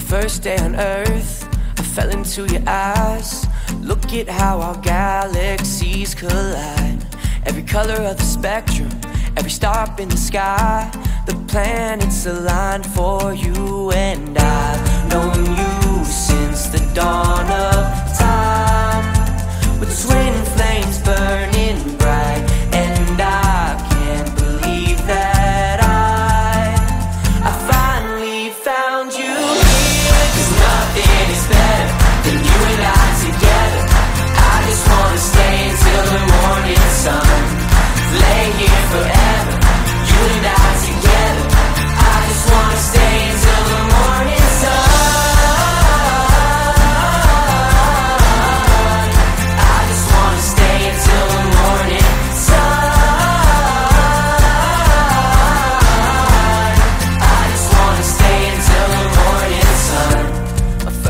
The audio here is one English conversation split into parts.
first day on earth, I fell into your eyes. Look at how our galaxies collide. Every color of the spectrum, every star up in the sky. The planets aligned for you and I've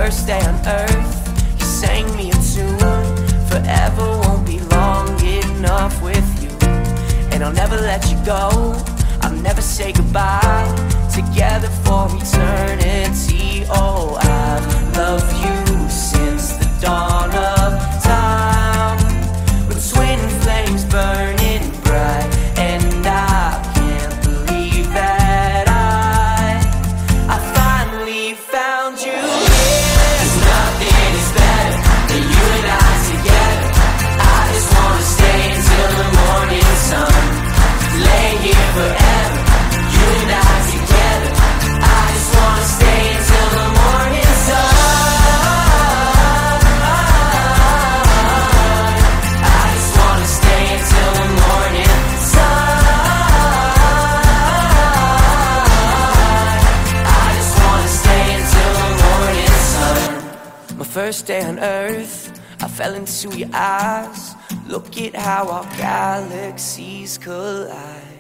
first day on earth, you sang me a tune. Forever won't be long enough with you. And I'll never let you go. I'll never say goodbye. Together for eternity. First day on earth, I fell into your eyes. Look at how our galaxies collide.